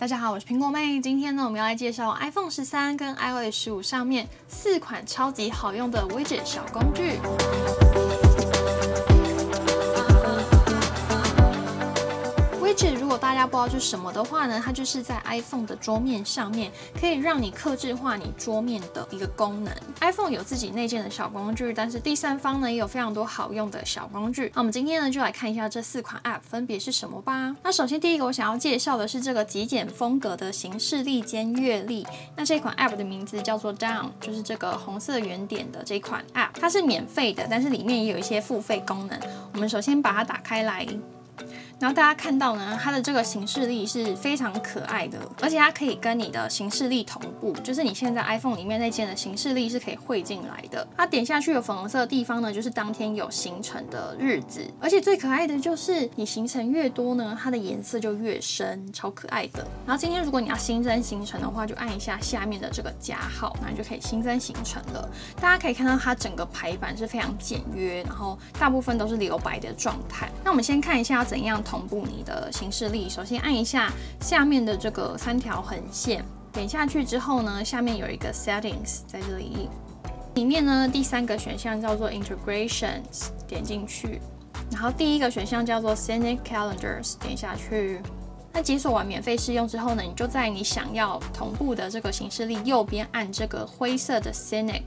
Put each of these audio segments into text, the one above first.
大家好，我是苹果妹。今天呢，我们要来介绍 iPhone 十三跟 iOS 十五上面四款超级好用的 Widget 小工具。如果大家不知道是什么的话呢，它就是在 iPhone 的桌面上面，可以让你克制化你桌面的一个功能。iPhone 有自己内建的小工具，但是第三方呢也有非常多好用的小工具。那我们今天呢就来看一下这四款 App 分别是什么吧。那首先第一个我想要介绍的是这个极简风格的形式力兼阅历。那这款 App 的名字叫做 Down，就是这个红色圆点的这款 App，它是免费的，但是里面也有一些付费功能。我们首先把它打开来。然后大家看到呢，它的这个形式力是非常可爱的，而且它可以跟你的形式力同步，就是你现在 iPhone 里面那件的形式力是可以汇进来的。它点下去有粉红色的地方呢，就是当天有行程的日子，而且最可爱的就是你行程越多呢，它的颜色就越深，超可爱的。然后今天如果你要新增行程的话，就按一下下面的这个加号，那你就可以新增行程了。大家可以看到它整个排版是非常简约，然后大部分都是留白的状态。那我们先看一下要怎样。同步你的形式力，首先按一下下面的这个三条横线，点下去之后呢，下面有一个 Settings 在这里，里面呢第三个选项叫做 Integrations，点进去，然后第一个选项叫做 Scenic Calendars，点下去。那解锁完免费试用之后呢，你就在你想要同步的这个形式力右边按这个灰色的 Scenic。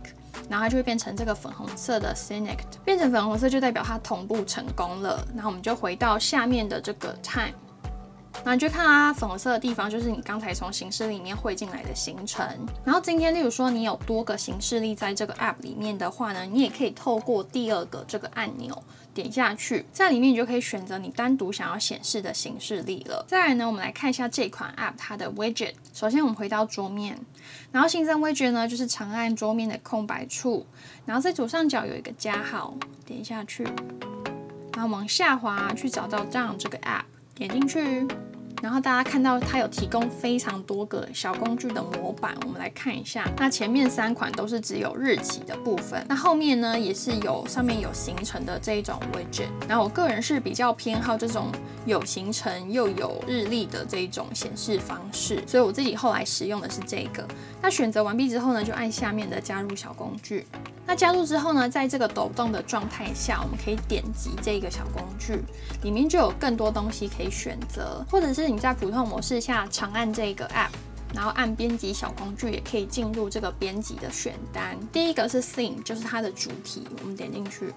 然后它就会变成这个粉红色的 Scenic，变成粉红色就代表它同步成功了。然后我们就回到下面的这个 Time，然后你就看啊粉红色的地方，就是你刚才从形式里面汇进来的行程。然后今天，例如说你有多个形式力在这个 App 里面的话呢，你也可以透过第二个这个按钮。点下去，在里面你就可以选择你单独想要显示的形式力了。再来呢，我们来看一下这款 App 它的 Widget。首先我们回到桌面，然后新增 Widget 呢就是长按桌面的空白处，然后在左上角有一个加号，点下去，然后往下滑去找到这样这个 App，点进去。然后大家看到它有提供非常多个小工具的模板，我们来看一下。那前面三款都是只有日期的部分，那后面呢也是有上面有行程的这一种 widget。然后我个人是比较偏好这种有行程又有日历的这一种显示方式，所以我自己后来使用的是这个。那选择完毕之后呢，就按下面的加入小工具。那加入之后呢，在这个抖动的状态下，我们可以点击这个小工具，里面就有更多东西可以选择，或者是你在普通模式下长按这个 App，然后按编辑小工具，也可以进入这个编辑的选单。第一个是 Theme，就是它的主题，我们点进去。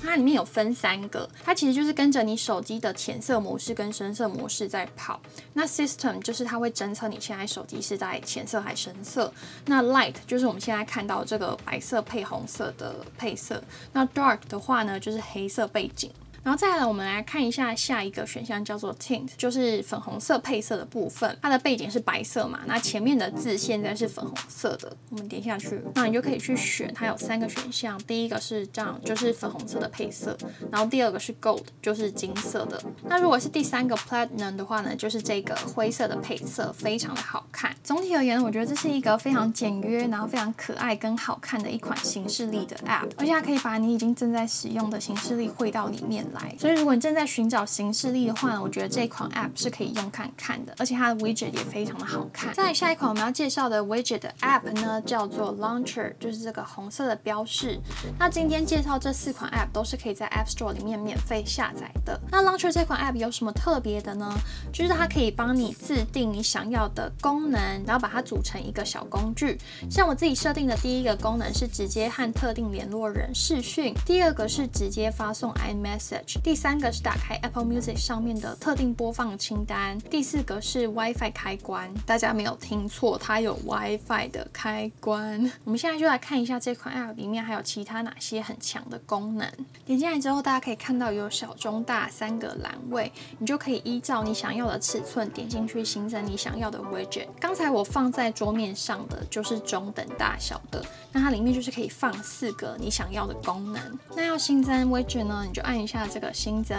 它里面有分三个，它其实就是跟着你手机的浅色模式跟深色模式在跑。那 System 就是它会侦测你现在手机是在浅色还是深色。那 Light 就是我们现在看到这个白色配红色的配色。那 Dark 的话呢，就是黑色背景。然后再来，我们来看一下下一个选项，叫做 Tint，就是粉红色配色的部分。它的背景是白色嘛？那前面的字现在是粉红色的。我们点下去，那你就可以去选。它有三个选项，第一个是这样，就是粉红色的配色。然后第二个是 Gold，就是金色的。那如果是第三个 Platinum 的话呢，就是这个灰色的配色，非常的好看。总体而言，我觉得这是一个非常简约，然后非常可爱跟好看的一款形式力的 App，而且它可以把你已经正在使用的形式力汇到里面了。所以，如果你正在寻找形式力的话呢，我觉得这一款 App 是可以用看看的，而且它的 Widget 也非常的好看。再下一款我们要介绍的 Widget 的 App 呢，叫做 Launcher，就是这个红色的标示。那今天介绍这四款 App 都是可以在 App Store 里面免费下载的。那 Launcher 这款 App 有什么特别的呢？就是它可以帮你自定你想要的功能，然后把它组成一个小工具。像我自己设定的第一个功能是直接和特定联络人视讯，第二个是直接发送 iMessage。第三个是打开 Apple Music 上面的特定播放清单，第四个是 WiFi 开关。大家没有听错，它有 WiFi 的开关。我们现在就来看一下这款 App 里面还有其他哪些很强的功能。点进来之后，大家可以看到有小、中、大三个栏位，你就可以依照你想要的尺寸点进去新增你想要的 Widget。刚才我放在桌面上的就是中等大小的，那它里面就是可以放四个你想要的功能。那要新增 Widget 呢，你就按一下。这个新增，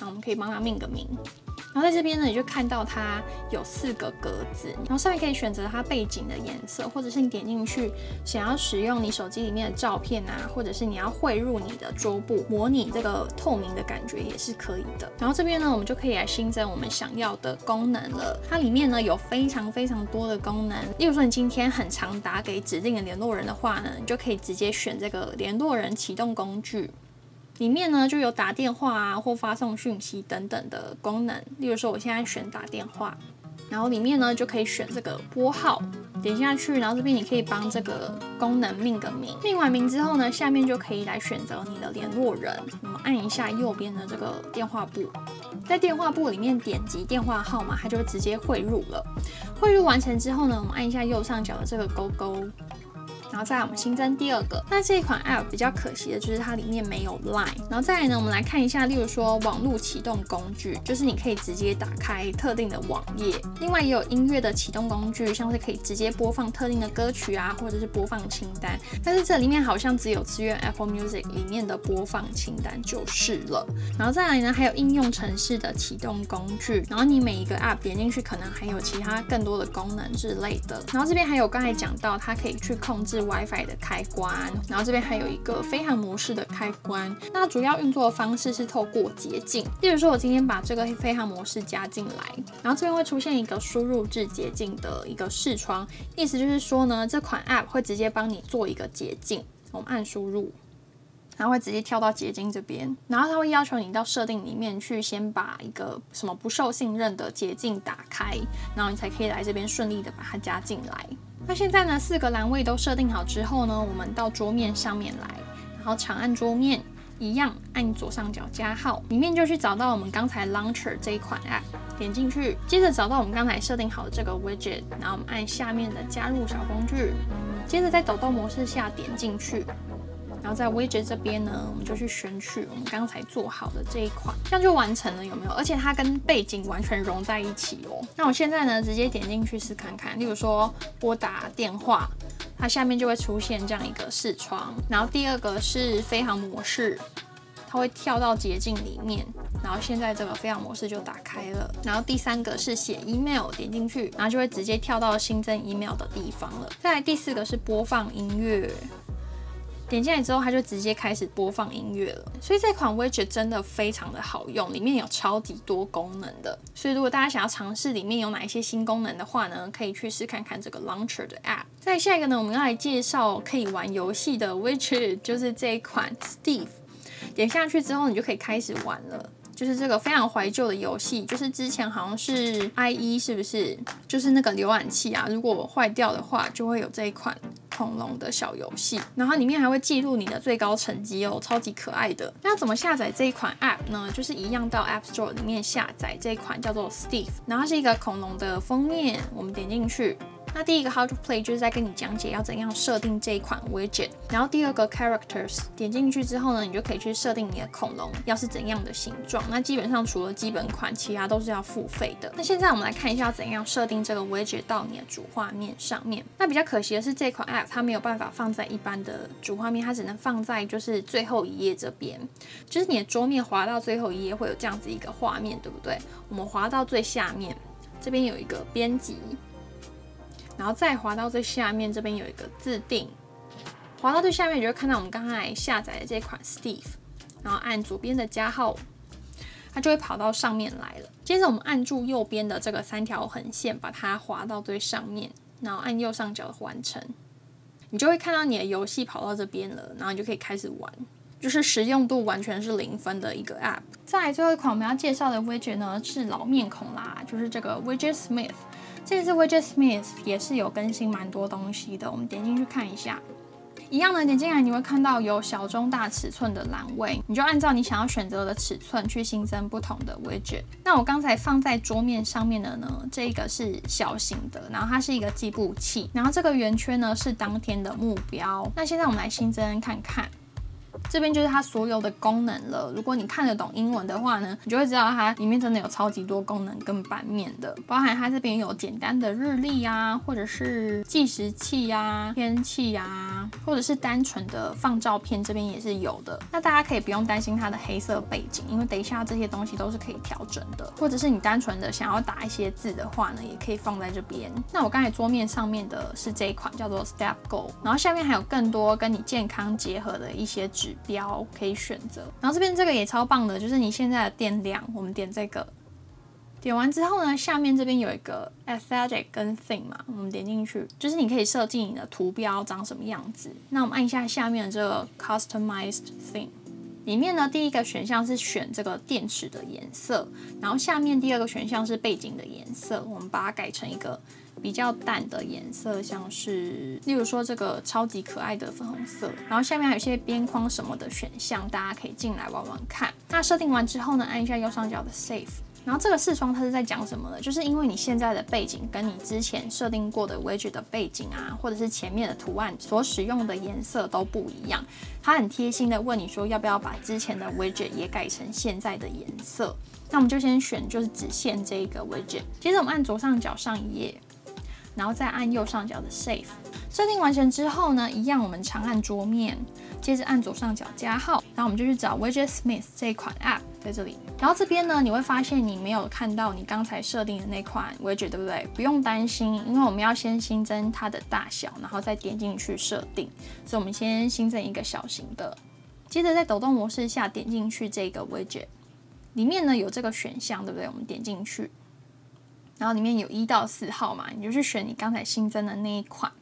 那我们可以帮它命个名。然后在这边呢，你就看到它有四个格子，然后上面可以选择它背景的颜色，或者是你点进去想要使用你手机里面的照片啊，或者是你要汇入你的桌布，模拟这个透明的感觉也是可以的。然后这边呢，我们就可以来新增我们想要的功能了。它里面呢有非常非常多的功能，例如说你今天很常打给指定的联络人的话呢，你就可以直接选这个联络人启动工具。里面呢就有打电话啊或发送讯息等等的功能，例如说我现在选打电话，然后里面呢就可以选这个拨号，点下去，然后这边你可以帮这个功能命个名，命完名之后呢，下面就可以来选择你的联络人，我们按一下右边的这个电话簿，在电话簿里面点击电话号码，它就直接汇入了。汇入完成之后呢，我们按一下右上角的这个勾勾。然后再来我们新增第二个，那这一款 App 比较可惜的就是它里面没有 Line。然后再来呢，我们来看一下，例如说网络启动工具，就是你可以直接打开特定的网页。另外也有音乐的启动工具，像是可以直接播放特定的歌曲啊，或者是播放清单。但是这里面好像只有支援 Apple Music 里面的播放清单就是了。然后再来呢，还有应用程式的启动工具。然后你每一个 App 点进去，可能还有其他更多的功能之类的。然后这边还有刚才讲到，它可以去控制。WiFi 的开关，然后这边还有一个飞行模式的开关。那主要运作的方式是透过捷径，例如说，我今天把这个飞行模式加进来，然后这边会出现一个输入至捷径的一个视窗，意思就是说呢，这款 App 会直接帮你做一个捷径。我们按输入，然后会直接跳到捷径这边，然后它会要求你到设定里面去，先把一个什么不受信任的捷径打开，然后你才可以来这边顺利的把它加进来。那现在呢，四个栏位都设定好之后呢，我们到桌面上面来，然后长按桌面，一样按左上角加号，里面就去找到我们刚才 Launcher 这一款 App，点进去，接着找到我们刚才设定好的这个 Widget，然后我们按下面的加入小工具，接着在抖动模式下点进去。然后在 Widget 这边呢，我们就去选取我们刚才做好的这一款，这样就完成了，有没有？而且它跟背景完全融在一起哦。那我现在呢，直接点进去试看看，例如说拨打电话，它下面就会出现这样一个视窗。然后第二个是飞行模式，它会跳到捷径里面。然后现在这个飞行模式就打开了。然后第三个是写 email，点进去，然后就会直接跳到新增 email 的地方了。再来第四个是播放音乐。点进来之后，它就直接开始播放音乐了。所以这款 widget 真的非常的好用，里面有超级多功能的。所以如果大家想要尝试里面有哪一些新功能的话呢，可以去试看看这个 launcher 的 app。再下一个呢，我们要来介绍可以玩游戏的 widget，就是这一款 Steve。点下去之后，你就可以开始玩了。就是这个非常怀旧的游戏，就是之前好像是 IE 是不是？就是那个浏览器啊，如果坏掉的话，就会有这一款恐龙的小游戏，然后里面还会记录你的最高成绩哦，超级可爱的。那怎么下载这一款 App 呢？就是一样到 App Store 里面下载这一款叫做 Steve，然后是一个恐龙的封面，我们点进去。那第一个 How to Play 就是在跟你讲解要怎样设定这一款 Widget，然后第二个 Characters 点进去之后呢，你就可以去设定你的恐龙要是怎样的形状。那基本上除了基本款，其他都是要付费的。那现在我们来看一下怎样设定这个 Widget 到你的主画面上面。那比较可惜的是，这款 App 它没有办法放在一般的主画面，它只能放在就是最后一页这边。就是你的桌面滑到最后一页会有这样子一个画面，对不对？我们滑到最下面，这边有一个编辑。然后再滑到最下面，这边有一个自定，滑到最下面，你就会看到我们刚才下载的这款 Steve，然后按左边的加号，它就会跑到上面来了。接着我们按住右边的这个三条横线，把它滑到最上面，然后按右上角的完成，你就会看到你的游戏跑到这边了，然后你就可以开始玩，就是实用度完全是零分的一个 App。再来最后一款我们要介绍的 Widget 呢，是老面孔啦，就是这个 Widget Smith。这次 Widget Smith 也是有更新蛮多东西的，我们点进去看一下。一样的，点进来你会看到有小、中、大尺寸的栏位，你就按照你想要选择的尺寸去新增不同的 Widget。那我刚才放在桌面上面的呢，这个是小型的，然后它是一个计步器，然后这个圆圈呢是当天的目标。那现在我们来新增看看。这边就是它所有的功能了。如果你看得懂英文的话呢，你就会知道它里面真的有超级多功能跟版面的，包含它这边有简单的日历啊，或者是计时器呀、天气呀，啊，或者是单纯的放照片，这边也是有的。那大家可以不用担心它的黑色背景，因为等一下这些东西都是可以调整的。或者是你单纯的想要打一些字的话呢，也可以放在这边。那我刚才桌面上面的是这一款叫做 Step Go，然后下面还有更多跟你健康结合的一些指指标可以选择。然后这边这个也超棒的，就是你现在的电量，我们点这个。点完之后呢，下面这边有一个 aesthetic 跟 theme 嘛，我们点进去，就是你可以设计你的图标长什么样子。那我们按一下下面的这个 customized theme，里面呢第一个选项是选这个电池的颜色，然后下面第二个选项是背景的颜色，我们把它改成一个比较淡的颜色，像是例如说这个超级可爱的粉红色。然后下面还有一些边框什么的选项，大家可以进来玩玩看。那设定完之后呢，按一下右上角的 save。然后这个视窗它是在讲什么呢？就是因为你现在的背景跟你之前设定过的 widget 的背景啊，或者是前面的图案所使用的颜色都不一样，它很贴心的问你说要不要把之前的 widget 也改成现在的颜色。那我们就先选就是只限这个 widget，接着我们按左上角上一页，然后再按右上角的 save。设定完成之后呢，一样我们长按桌面，接着按左上角加号，然后我们就去找 Widgetsmith 这款 app。在这里，然后这边呢，你会发现你没有看到你刚才设定的那款 widget，对不对？不用担心，因为我们要先新增它的大小，然后再点进去设定。所以我们先新增一个小型的，接着在抖动模式下点进去这个 widget，里面呢有这个选项，对不对？我们点进去，然后里面有一到四号嘛，你就去选你刚才新增的那一款。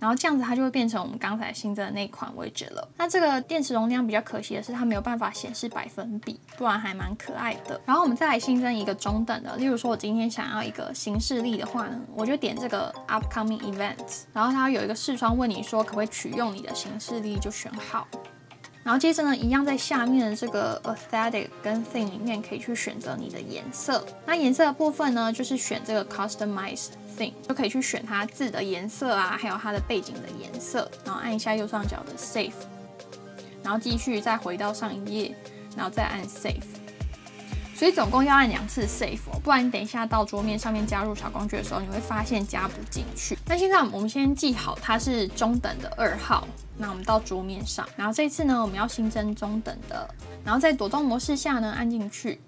然后这样子它就会变成我们刚才新增的那一款位置了。那这个电池容量比较可惜的是它没有办法显示百分比，不然还蛮可爱的。然后我们再来新增一个中等的，例如说我今天想要一个形式力的话呢，我就点这个 upcoming events，然后它有一个视窗问你说可不可以取用你的形式力，就选好。然后接着呢，一样在下面的这个 aesthetic 跟 thing 里面可以去选择你的颜色。那颜色的部分呢，就是选这个 customized thing，就可以去选它字的颜色啊，还有它的背景的颜色。然后按一下右上角的 save，然后继续再回到上一页，然后再按 save。所以总共要按两次 save，不然你等一下到桌面上面加入小工具的时候，你会发现加不进去。那现在我们先记好它是中等的二号，那我们到桌面上，然后这次呢我们要新增中等的，然后在躲动模式下呢按进去，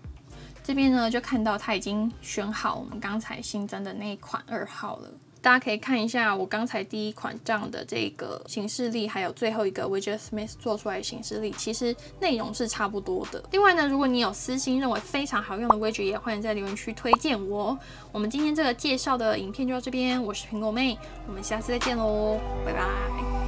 这边呢就看到它已经选好我们刚才新增的那一款二号了。大家可以看一下我刚才第一款这样的这个形式力，还有最后一个 Widgetsmith 做出来的形式力，其实内容是差不多的。另外呢，如果你有私心认为非常好用的 Widget，也欢迎在留言区推荐我。我们今天这个介绍的影片就到这边，我是苹果妹，我们下次再见喽，拜拜。